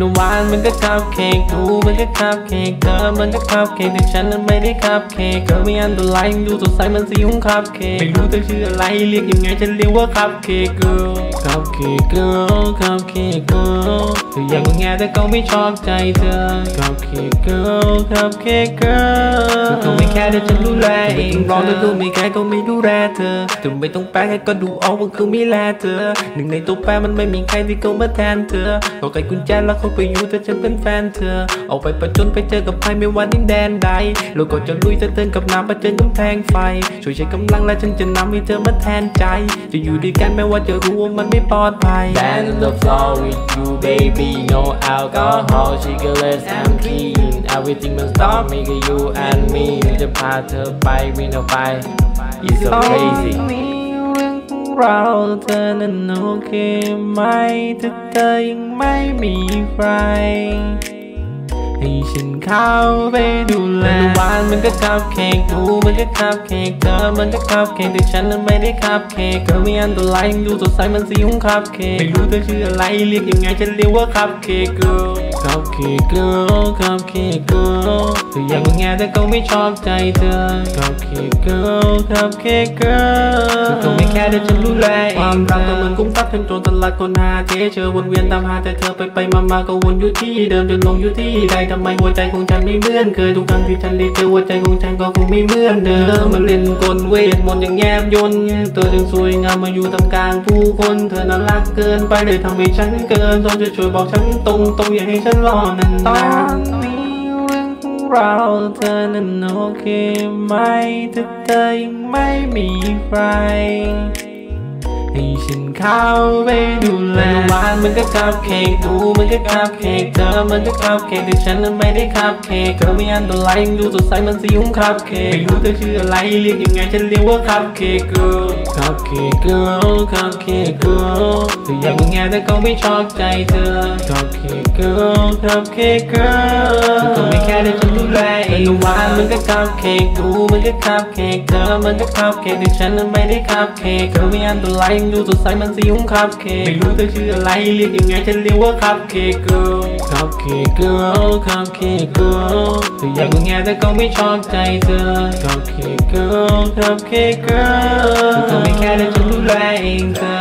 นหวานมันก็คับเค้กดูมันก็คับเค้กเธอมันก็คับเค้กแต่ฉันนั้นไม่ได้คับเค้กเธอไม่อันตรายดูสดใสมันสีของคับเค้กไม่รู้เธอชื่ออะไรเรียกยังไงฉันเรียกว่าคับเค้ก girl พเค้ก girl คัพเค้ก girl เธออยากงแงแต่ก็ไม่ชอบใจเธอคัพเค้ก girl คัพเค้ก girl เธอไม่แค่เดี๋ยวฉันดูแลเองร้องแล้วดูไม่แค่ก็ไม่ดูแลเธอเธอไม่ต้องแปลแค่ก็ดูออกว่าคือไม่แลเธอ หนึ่งในตัวแปรมันไม่มีใครที่เขามาแทนเธอเอาไก่กุญแจแล้วเขาไปอยู่แต่ฉันเป็นแฟนเธอ ออกไปประจนไปเจอกับใครไม่ว่าดินแดนใดเราก็จะลุยจะเดินกับน้ำประเจิญกำแพงไฟ ช่วยใช้กำลังและฉันจะนำให้เธอมาแทนใจ จะอยู่ด้วยกันแม้ว่าจะรู้ว่ามันไม่ปลอดภัย Dance on the floor with you baby no alcohol sugarless and clean everything must stop me with you and me จะพาเธอไปวิ่งออกไป It's so ตอน crazy นี้เรื่องของเราเธอนั้นโอเคไหมถ้าเธอยังไม่มีใคร ให้ฉันเข้าไปดูแลหวาน มันก็คับเค้กดูมันก็คับเค้กเธอมันก็คับเค้กแต่ฉันนั้นไม่ได้คับเค้กเธอไม่อันตรายดูสดใสมันสีของคับเค้กไม่รู้เธอชื่ออะไรเรียกยังไงฉันเรียกว่าคับเค้ก girl คัพเค้ก girl คัพเค้ก girl เธออยากงแงแต่ก็ไม่ชอบใจเธอคัพเค้ก girl คัพเค้ก girl เธอก็ไม่แค่เดี๋ยวฉันดูแลเองความรักก็เหมือนกุ้งทับเป็นโจรตลาดคนหาเทเชอวนเวียนตามหาแต่เธอไปไปมามาก็วนอยู่ที่เดิมจนลงอยู่ที่ใดทำไมหัวใจของฉันไม่เหมือนเคยทุกครั้งที่ฉันได้เจอหัวใจของฉันก็คงไม่เหมือนเดิมมาเล่นกลเวทมนต์อย่างแยบยนเธอจึงสวยงามมาอยู่ท่ามกลางผู้คนเธอน่ารักเกินไปเลยทำให้ฉันเกินต้องจะช่วยบอกฉันตรงตรงอย่าให้ฉันรอนานตอนนี้เรื่องของเราเธอนั้นโอเคไหมถ้าเธอยังไม่มีใคร ให้ฉันเข้าไปดูแลหวานมันก็คัพเค้กดูมันก็คัพเค้กเธอมันก็คัพเค้กแต่ฉันนั้นไม่ได้คัพเค้กเธอไม่อันตรายดูสดใสมันสีของคัพเค้กไม่รู้เธอชื่ออะไรเรียกยังไงฉันเรียกว่าคัพเค้ก girl คัพเค้ก girl คัพเค้ก girl เธออยากงแงแต่ก็ไม่ชอบใจเธอคัพเค้ก girl คัพเค้ก girl เธอไม่แค่ได้ฉันดูแลเองหวานมันก็คัพเค้กดูมันก็คัพเค้กเธอมันก็คัพเค้กแต่ฉันนั้นไม่ได้คัพเค้กเธอไม่อันตรายดูสดใสมันสีของคัพเค้กไม่รู้เธอชื่ออะไรเรียกยังไงฉันเรียกว่าคัพเค้ก girl คัพเค้ก girl คัพเค้ก girl เธออยากงแงแต่ก็ไม่ชอบใจเธอคัพเค้ก girl คัพเค้ก girl เธอไม่แค่ได้ฉันดูแลเองเธอ